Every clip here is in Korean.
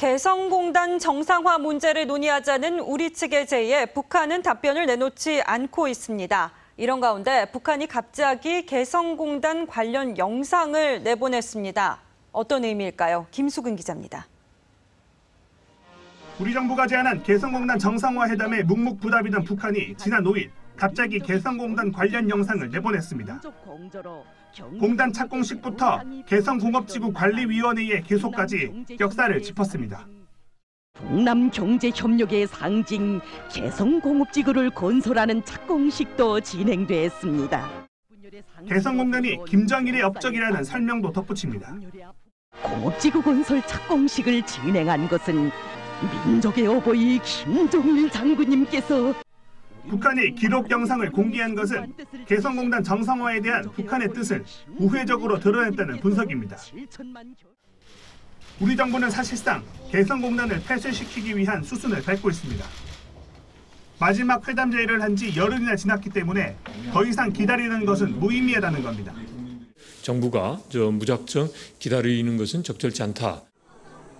개성공단 정상화 문제를 논의하자는 우리 측의 제의에 북한은 답변을 내놓지 않고 있습니다. 이런 가운데 북한이 갑자기 개성공단 관련 영상을 내보냈습니다. 어떤 의미일까요? 김수근 기자입니다. 우리 정부가 제안한 개성공단 정상화 회담에 묵묵부답이던 북한이 지난 5일 갑자기 개성공단 관련 영상을 내보냈습니다. 공단 착공식부터 개성공업지구 관리위원회의 개소까지 역사를 짚었습니다. 동남 경제 협력의 상징 개성공업지구를 건설하는 착공식도 진행됐습니다. 개성공단이 김정일의 업적이라는 설명도 덧붙입니다. 공업지구 건설 착공식을 진행한 것은 민족의 어버이 김정일 장군님께서 북한이 기록 영상을 공개한 것은 개성공단 정상화에 대한 북한의 뜻을 우회적으로 드러냈다는 분석입니다. 우리 정부는 사실상 개성공단을 폐쇄시키기 위한 수순을 밟고 있습니다. 마지막 회담 제의를 한 지 열흘이나 지났기 때문에 더 이상 기다리는 것은 무의미하다는 겁니다. 정부가 저 무작정 기다리는 것은 적절치 않다.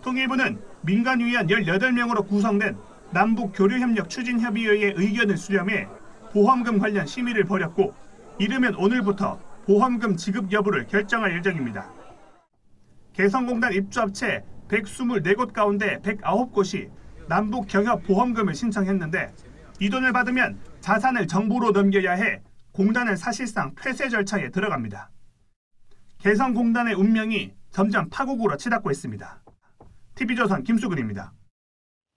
통일부는 민간 위원 18명으로 구성된 남북 교류협력 추진 협의회의 의견을 수렴해 보험금 관련 심의를 벌였고 이르면 오늘부터 보험금 지급 여부를 결정할 예정입니다. 개성공단 입주업체 124곳 가운데 109곳이 남북 경협 보험금을 신청했는데 이 돈을 받으면 자산을 정부로 넘겨야 해 공단은 사실상 폐쇄 절차에 들어갑니다. 개성공단의 운명이 점점 파국으로 치닫고 있습니다. TV조선 김수근입니다.